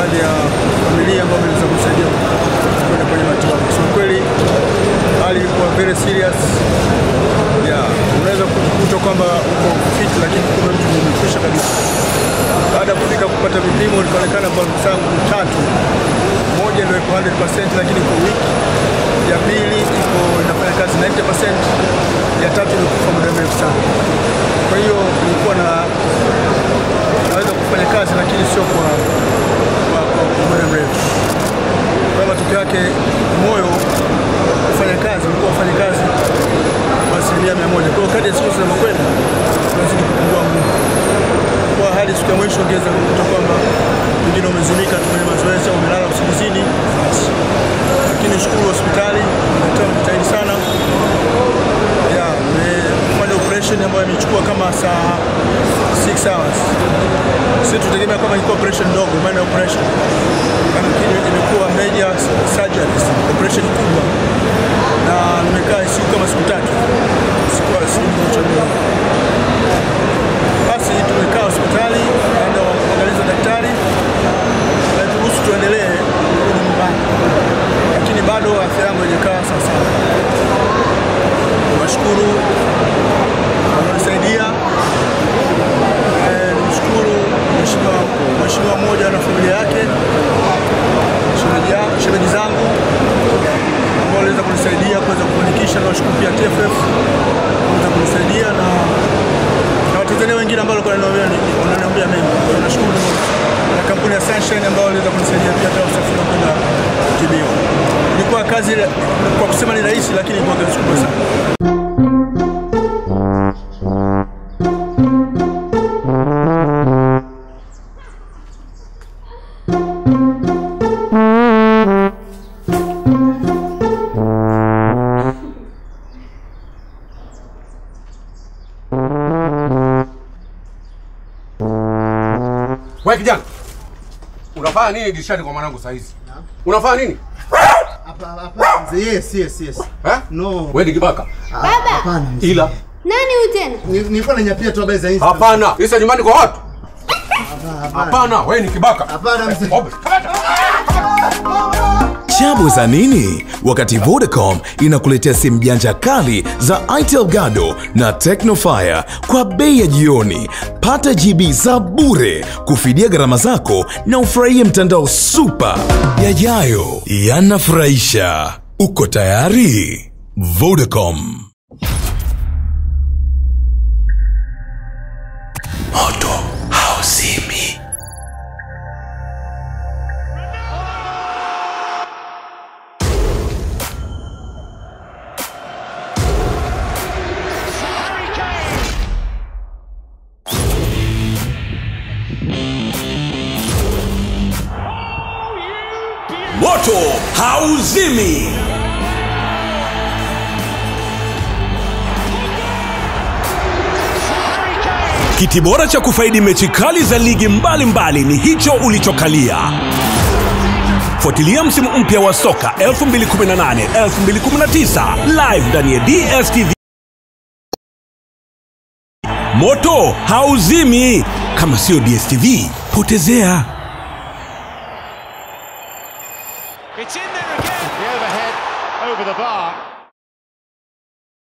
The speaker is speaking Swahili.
baadhi ya familia ambao wameweza kusaidia kwenda kwenye matibabu. Kwa kweli, hali ilikuwa very serious. Yeah, unaweza kukuta kwamba uko fit lakini kumbe mtu umekwisha kabisa. Baada ya kufika kupata vipimo, ilionekana kwa zangu tatu, moja ndio iko 100% lakini kwa wiki ya pili iko inafanya kazi 90%, ya tatu imekufa muda mrefu sana. Kwa hiyo nilikuwa na naweza kufanya kazi lakini sio kwa kwa muda mrefu. Kwa matokeo yake moyo kufanya kazi ulikuwa ufanya kazi kwa moja. Kwa hiyo kadri siku zinakwenda tunazidi kupungua nguvu. Kwa hadi siku ya mwisho ungeweza kukuta kwamba wengine wamezunika kwenye mazoezi au umelala usingizini, lakini shukuru hospitali daktari wamejitahidi sana ya nimefanya operation ambayo imechukua kama saa 6 hours. Sisi tutegemea kama ilikuwa operation ndogo, maana operation lakini waliweza kunisaidia pia usafiri kwenda kutibiwa. Ilikuwa kazi kwa kusema ni rahisi, lakini ilikuwa kazi kubwa sana. Wewe kijana. Unafanya nini dirishani kwa mwanangu saa hizi? Unafanya nini? Yes, yes, yes. Eh? No. Wewe ni kibaka. Baba, Hapana. Ila nani huyu tena? Ni- Nilikuwa nanyapia tu habari za Insta. hapana. Isa nyumbani kwa watu. Hapana. Hapana, wewe ni kibaka. Hapana, mzee. Obe. Chabu za nini? Wakati Vodacom inakuletea simu janja kali za Itel Gado na Tecnofire kwa bei ya jioni. Pata GB za bure kufidia gharama zako na ufurahie mtandao super. Yajayo yanafurahisha. Uko tayari? Vodacom. Moto Moto hauzimi. Kiti bora cha kufaidi mechi kali za ligi mbalimbali mbali ni hicho ulichokalia. Fuatilia msimu mpya wa soka 2018 2019 live ndani ya DStv. Moto hauzimi. Kama sio DStv, potezea. It's in there again. The overhead over the bar.